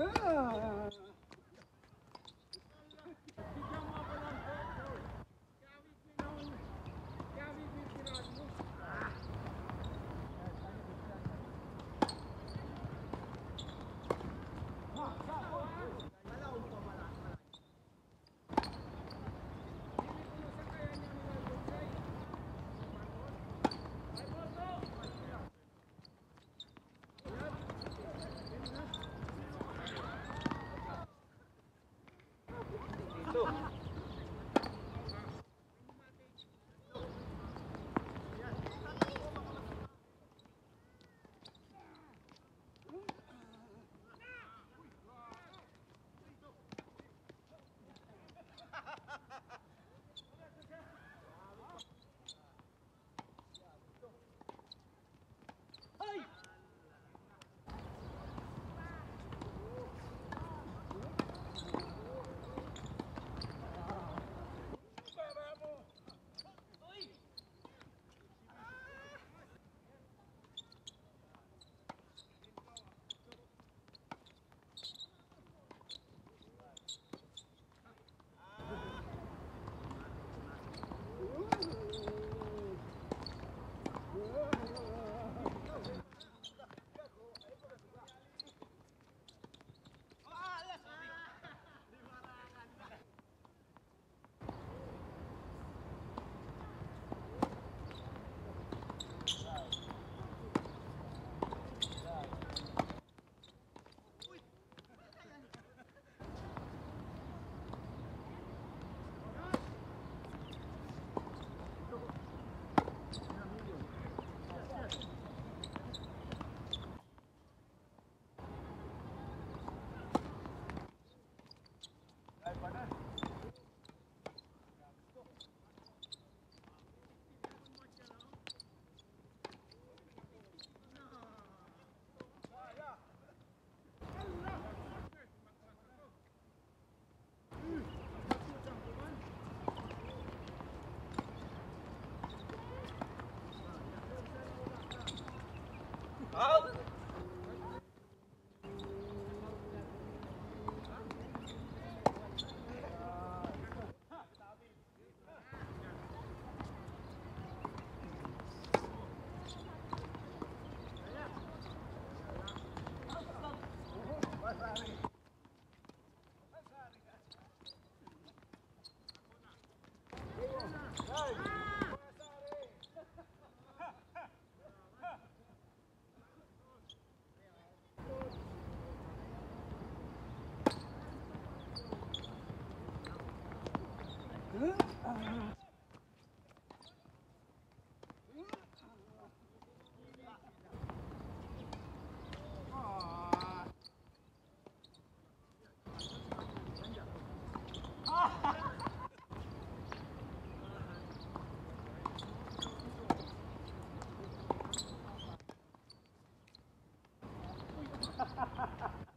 Yeah. 好。Ha ha ha ha!